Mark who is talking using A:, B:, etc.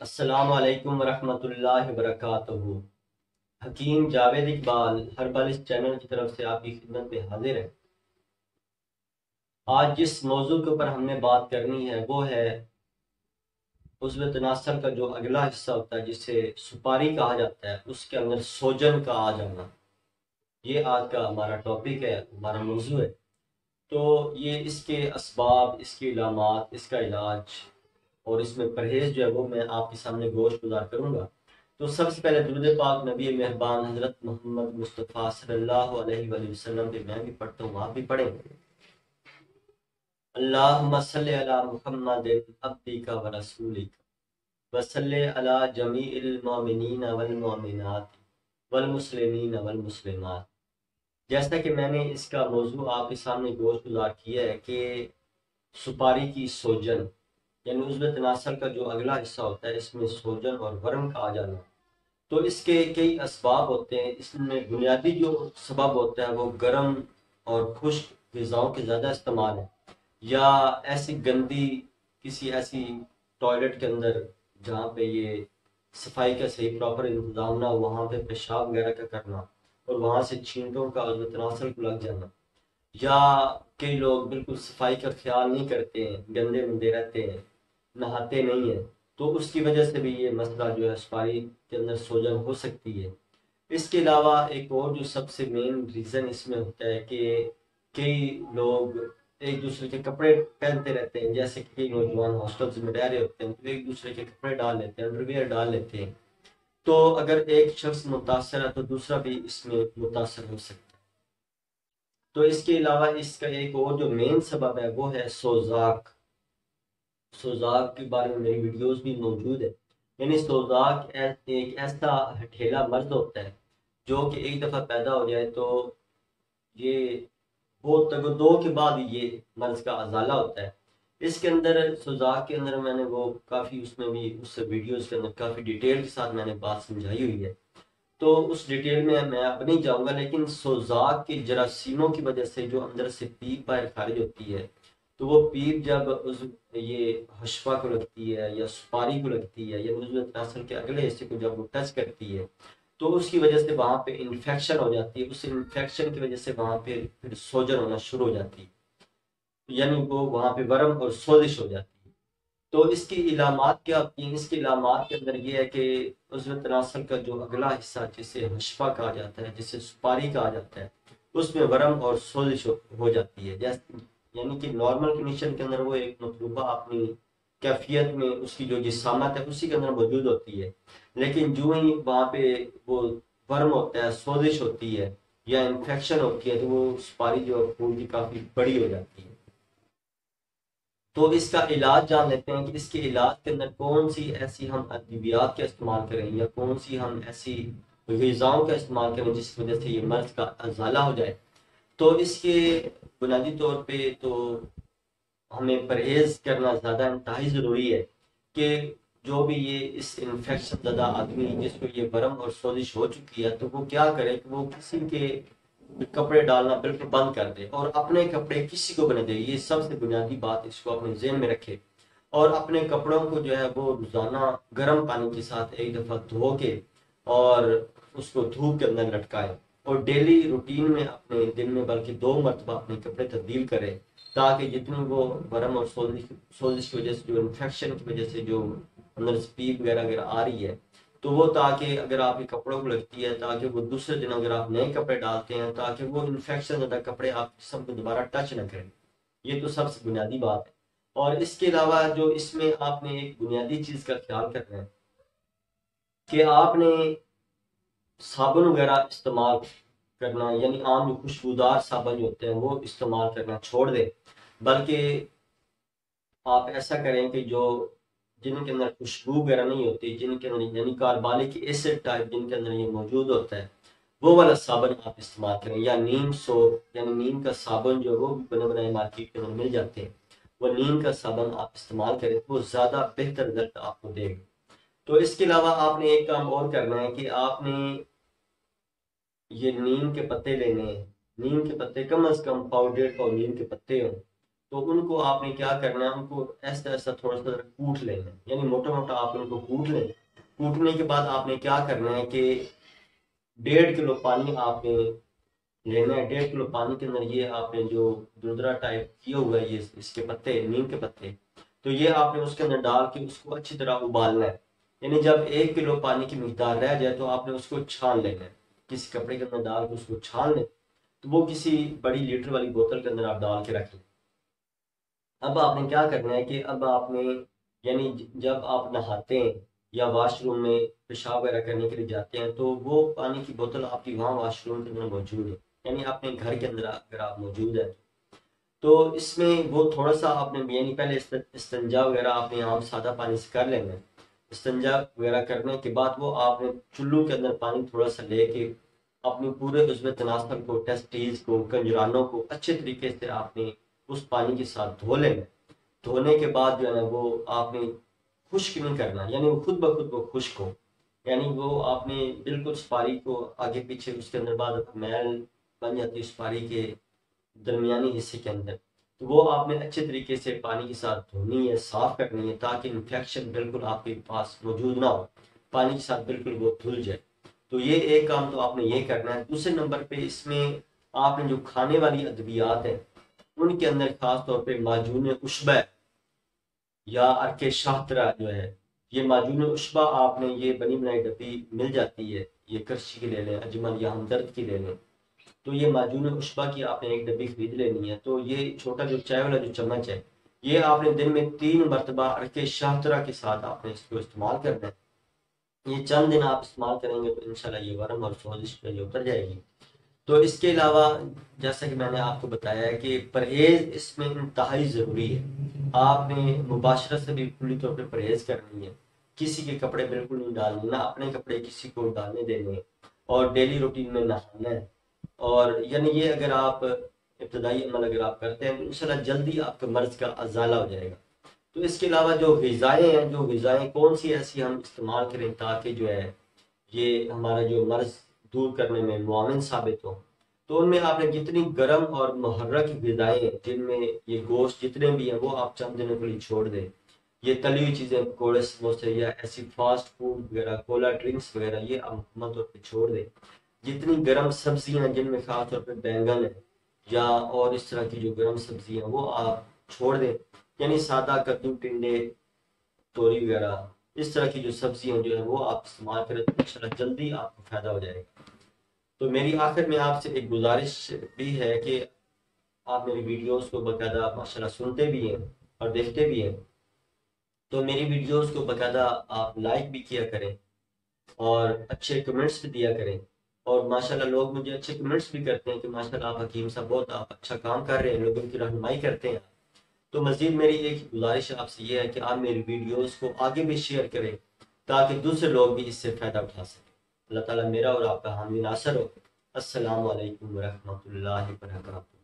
A: अस्सलाम वालेकुम रहमतुल्लाहि वबरकातुहू। हकीम जावेद इकबाल, हर बाल इस चैनल की तरफ़ से आपकी खिदमत में हाजिर है। आज जिस मौजू के ऊपर हमने बात करनी है, वो है उज़व तनासर का जो अगला हिस्सा होता है, जिसे सुपारी कहा जाता है, उसके अंदर सोजन का आ जाना। ये आज का हमारा टॉपिक है, हमारा मौजू है। तो ये इसके इसबाब इसकी इलामत, इसका इलाज और इसमें परहेज जो है वो मैं आपके सामने गोश गुजार करूँगा। तो सबसे पहले दुरुद पाक नबी मेहरबान हज़रत मोहम्मद मुस्तफ़ा सल्लल्लाहु अलैहि वसल्लम पे मैं भी पढ़ता हूँ, आप भी पढ़ेंगे। अल्लाहुम्मा सल्ली अला मुहम्मदिन अब्दिका व रसूलिका, व सल्ली अला जमीइल मोमिनीन वल मोमिनात वल मुस्लिमीन वल मुस्लिमात। जैसा कि मैंने इसका मौजू आपके सामने गोश गुजार किया है कि सुपारी की सोजन यानी उजव तनासर का जो अगला हिस्सा होता है, इसमें सोजन और वर्म का आ जाना तो इसके कई इसबाब होते हैं। इसमें बुनियादी जो सबब होता है, वो गर्म और खुश्क गज़ाओं के ज़्यादा इस्तेमाल है। या ऐसी गंदी किसी ऐसी टॉयलेट के अंदर, जहाँ पे ये सफ़ाई का सही प्रॉपर इंतज़ाम ना वहाँ पे पेशाब वगैरह का करना और वहाँ से छींटों का तनासर को लग जाना। या कई लोग बिल्कुल सफ़ाई का ख्याल नहीं करते हैं गंदे मंदे रहते हैं। नहाते नहीं है तो उसकी वजह से भी ये मसला जो है सुपारी के अंदर सोजन हो सकती है। इसके अलावा एक और जो सबसे मेन रीज़न इसमें होता है कि कई लोग एक दूसरे के कपड़े पहनते रहते हैं, जैसे कि कई नौजवान हॉस्टल्स में रह रहे होते हैं तो एक दूसरे के कपड़े डाल लेते हैं अंडरवेयर डाल लेते हैं। तो अगर एक शख्स मुतासर है तो दूसरा भी इसमें मुतासर हो सकता है। तो इसके अलावा इसका एक और जो मेन सबब है, वो है सोजाक। सोजाक के बारे में मेरी वीडियोस भी मौजूद है। यानी सोजाक एक ऐसा हठेला मर्द होता है, जो कि एक दफ़ा पैदा हो जाए तो ये बहुत दो के बाद ये मर्ज का अजाला होता है। इसके अंदर सोजाक के अंदर मैंने वो काफ़ी उसमें भी, उस वीडियोस के अंदर काफ़ी डिटेल के साथ मैंने बात समझाई हुई है। तो उस डिटेल में मैं अब नहीं जाऊँगा, लेकिन सोजाक के जरासीमों की वजह से जो अंदर से पीप बाहर खारिज होती है तो वो पीप जब उस, ये हशफा को लगती है या सुपारी को लगती है या उजव तनासर के अगले हिस्से को जब वो टच करती है तो उसकी वजह से वहाँ पे इन्फेक्शन हो जाती है। उस इन्फेक्शन की वजह से वहाँ पे फिर सोजन होना शुरू हो जाती है। यानी वो वहाँ पे वर्म और सोजिश हो जाती है। तो इसकी इलामत क्या होती हैं इसकी इलामत के अंदर ये है कि उजव तनासर का जो अगला हिस्सा जिसे हशफा कहा जाता है, जिसे सुपारी कहा जाता है, उसमें वर्म और सोजिश हो जाती है। जैसे यानी कि नॉर्मल कंडीशन के अंदर वो एक मतलूबा अपनी कैफियत में उसकी जो जिसामत है, उसी के अंदर मौजूद होती है। लेकिन जो ही वहाँ पे वो वर्म होता है, सोजिश होती है या इन्फेक्शन होती है तो वो सुपारी जो खून की काफ़ी बड़ी हो जाती है। तो इसका इलाज जान लेते हैं कि इसके इलाज के अंदर कौन सी ऐसी हम अद्वियात का इस्तेमाल करें या कौन सी हम ऐसी गज़ाओं का इस्तेमाल करें जिसकी वजह से ये मर्ज का अजाला हो जाए। तो इसके बुनियादी तौर पे तो हमें परहेज करना ज़्यादा इंतहाई ज़रूरी है कि जो भी ये इस इन्फेक्शन ज़्यादा आदमी, जिसको ये बरम और सोजिश हो चुकी है तो वो क्या करे कि वो किसी के कपड़े डालना बिल्कुल बंद कर दे और अपने कपड़े किसी को बने दे। ये सबसे बुनियादी बात इसको अपने जेन में रखे और अपने कपड़ों को जो है वो रोज़ाना गर्म पानी के साथ एक दफ़ा धो के और उसको धूप के अंदर लटकाए। और डेली रूटीन में अपने दिन में बल्कि दो मरतबा अपने कपड़े तब्दील करें, ताकि जितनी वो गर्म और सोजिश की वजह से जो इन्फेक्शन की वजह से जो अंदर स्पीड वगैरह अगर आ रही है तो वो ताकि अगर आपके कपड़ों को लगती है, ताकि वो दूसरे दिन अगर आप नए कपड़े डालते हैं, ताकि वो इन्फेक्शन ज़्यादा कपड़े आप सबको दोबारा टच ना करें। ये तो सबसे बुनियादी बात है। और इसके अलावा जो इसमें आपने एक बुनियादी चीज़ का ख्याल करना है, कि आपने साबुन वगैरह इस्तेमाल करना, यानी आम जो खुशबूदार साबन जो होते हैं, वो इस्तेमाल करना छोड़ दें। बल्कि आप ऐसा करें कि जो जिनके अंदर खुशबू वगैरह नहीं होती, जिनके अंदर, यानी कार्बालिक एसिड टाइप जिनके अंदर ये मौजूद होता है, वो वाला साबुन आप इस्तेमाल करें। या नीम सोप, यानी नीम का साबुन जो, वो बने बनाए मार्केट के अंदर मिल जाते हैं। वो नीम का साबुन आप इस्तेमाल करें तो वो ज़्यादा बेहतर रिज़ल्ट आपको देगा। तो इसके अलावा आपने एक काम और करना है कि आपने ये नीम के पत्ते लेने हैं। नीम के पत्ते कम अज कम पाउडर और नीम के पत्ते हों। तो उनको आपने क्या करना है? उनको ऐसा ऐसा थोड़ा सा कूट लेना है। यानी मोटा मोटा आप उनको कूट लें। कूटने के बाद आपने क्या करना है कि डेढ़ किलो पानी आपने लेना है। डेढ़ किलो पानी के अंदर ये आपने जो दुर्दरा टाइप किया हुआ है, ये इसके पत्ते, नीम के पत्ते तो ये आपने उसके अंदर डाल के उसको अच्छी तरह उबालना है। यानी जब एक किलो पानी की मकदार रह जाए तो आपने उसको छान लेना है। किसी कपड़े के अंदर डाल के उसको छान लें तो वो किसी बड़ी लीटर वाली बोतल के अंदर आप डाल के रख लें। अब आपने क्या करना है कि अब आपने, यानी जब आप नहाते हैं या वाशरूम में पेशाब वगैरह करने के लिए जाते हैं तो वो पानी की बोतल आपकी वहाँ वाशरूम के अंदर मौजूद है, यानी अपने घर के अंदर अगर आप मौजूद है तो इसमें वो थोड़ा सा आपने, यानी पहले इस्तंजा वगैरह आपने आम सादा पानी से कर लेना है। इस्तंजा वगैरह करने के बाद वो आपने चुल्लू के अंदर पानी थोड़ा सा लेके अपने पूरे उसमें तनासर को टेस्टीज को कंजरानों को अच्छे तरीके से आपने उस पानी के साथ धो लेना। धोने के बाद जो है ना वो आपने खुश्क नहीं करना, यानी वो खुद ब खुद वो खुश्क हो। यानी वो आपने बिल्कुल सुपारी को आगे पीछे उसके अंदर बाद मैल बन जाती है सुपारी के दरमियानी हिस्से के अंदर। तो वो आपने अच्छे तरीके से पानी के साथ धोनी है, साफ़ करनी है, ताकि इन्फेक्शन बिल्कुल आपके पास मौजूद ना हो, पानी के साथ बिल्कुल वो धुल जाए। तो ये एक काम तो आपने ये करना है। दूसरे नंबर पे इसमें आपने जो खाने वाली अद्वियात है, उनके अंदर खास तौर पे माजून उशबा या अर्के शाहतरा जो है, ये माजून उशबा आपने ये बनी बनाई डब्बी मिल जाती है, ये करशी की ले लें, अजमल या हमदर्द की ले लें। तो ये माजून उशबा की, आपने एक डब्बी खरीद लेनी है। तो ये छोटा जो चाय वाला जो चम्मच है, ये आपने दिन में तीन मरतबा अरके शाहतरा के साथ आपने इसको इस्तेमाल करना है। ये चंद दिन आप इस्तेमाल करेंगे तो इनशाला ये वरम और सोजिश पे ये उतर जाएगी। तो इसके अलावा, जैसा कि मैंने आपको बताया है कि परहेज इसमें इंतहाई ज़रूरी है। आपने मुबाशरत से भी पूरी तौर पर परहेज करनी है। किसी के कपड़े बिल्कुल नहीं डालने ना अपने कपड़े किसी को डालने देने और डेली रूटीन में नहाना है। और यानी ये अगर आप इब्तदाई अमल अगर आप करते हैं तो इंशाल्लाह जल्दी आपके मर्ज का अजाला हो जाएगा। तो इसके अलावा जो गज़ाएँ हैं, जो गज़ाएँ कौन सी ऐसी हम इस्तेमाल करें ताकि जो है, ये हमारा जो मर्ज दूर करने में मुआवन साबित हो। तो उनमें आपने जितनी गर्म और महर्रक गज़ाएँ जिनमें ये गोश्त जितने भी हैं, वो आप चंद दिनों के लिए छोड़ दें। ये तली हुई चीज़ें पकौड़े समोसे या ऐसी फास्ट फ़ूड वगैरह कोला ड्रिंक्स वगैरह, ये आप मुकम्मल तौर पर छोड़ दें। जितनी गर्म सब्ज़ियाँ जिनमें खास तौर पर बैंगन है या और इस तरह की जो गर्म सब्ज़ियाँ वो आप छोड़ दें। यानी सादा कद्दू, टिंडे, तोरी वगैरह, इस तरह की जो सब्ज़ियाँ जो है, वो आप इस्तेमाल करें तो जल्दी आपको फ़ायदा हो जाएगा। तो मेरी आखिर में आपसे एक गुजारिश भी है कि आप मेरी वीडियोस को बकायदा माशाल्लाह सुनते भी हैं और देखते भी हैं। तो मेरी वीडियोस को बकायदा आप लाइक भी किया करें और अच्छे कमेंट्स भी दिया करें। और माशाल्लाह लोग मुझे अच्छे कमेंट्स भी करते हैं कि माशाल्लाह आप हकीम साहब बहुत आप अच्छा काम कर रहे हैं, लोगों की रहनुमाई करते हैं। तो मज़ीद मेरी एक गुजारिश आपसे ये है कि आप मेरी वीडियोस को आगे भी शेयर करें, ताकि दूसरे लोग भी इससे फ़ायदा उठा सकें। अल्लाह ताला मेरा और आपका हामी नासर हो। अस्सलाम वरहमल रहमतुल्लाहि व बरकातहू